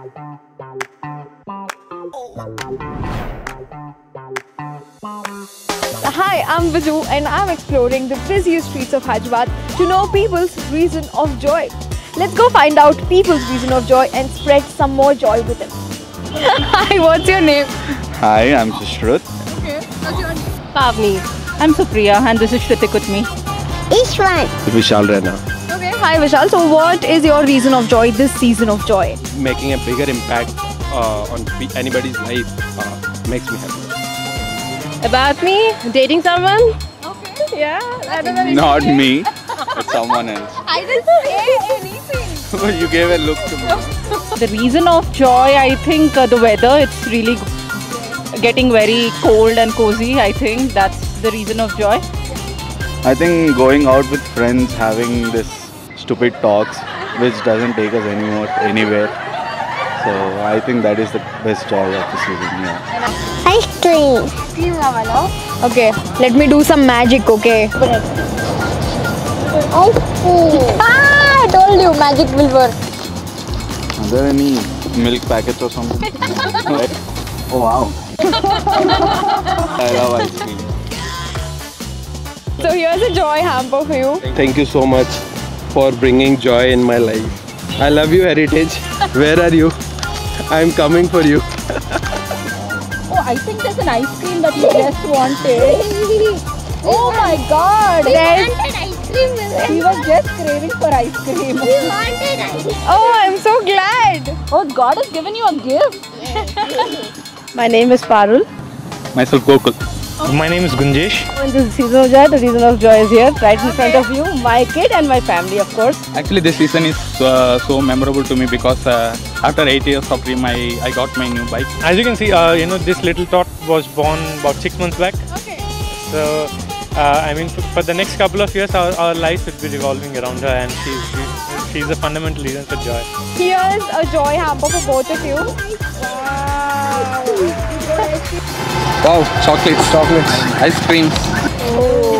Uh, hi, I'm Viju and I'm exploring the busiest streets of Hyderabad to know people's reason of joy. Let's go find out people's reason of joy and spread some more joy with them. Hi, what's your name? Hi, I'm Sushruth. Pavni. I'm Supriya and this is Shrutik with me. Ishwan. Vishal Rana. Okay, hi Vishal. So, what is your reason of joy this season of joy? making a bigger impact uh, on anybody's life uh, makes me happy. About me, dating someone? Okay. Yeah, I don't know. Not me, but someone else. I didn't say anything. you gave a look to me. The reason of joy, I think uh, the weather, it's really getting very cold and cozy. I think that's the reason of joy. I think going out with friends, having this stupid talks, which doesn't take us anymore anywhere. So I think that is the best joy of the season. Yeah. Ice cream. Okay, let me do some magic, okay? Ice cream. Ah, I told you magic will work. Are there any milk packets or something? oh wow. I love ice cream. So, here's a joy hamper for you. Thank you so much for bringing joy in my life. I love you, Heritage. Where are you? I'm coming for you. Oh, I think there's an ice cream that you just wanted. Oh my god! We There's... wanted ice cream. He We was just craving for ice cream. We wanted ice cream. Oh, I'm so glad! Oh, God has given you a gift. My name is Parul. Myself Gokul. My name is Gunjesh. In this season of joy, the reason of joy is here, right in front of you. My kid and my family, of course. Actually, this season is uh, so memorable to me because uh, after eight years of dream, I, I got my new bike. As you can see, uh, you know this little tot was born about six months back. Okay. So, uh, I mean, for, for the next couple of years, our, our life will be revolving around her, and she's she's, she's a fundamental reason for joy. Here's a joy hamper for both of you. Wow! Wow, chocolates, chocolates, ice creams. Oh.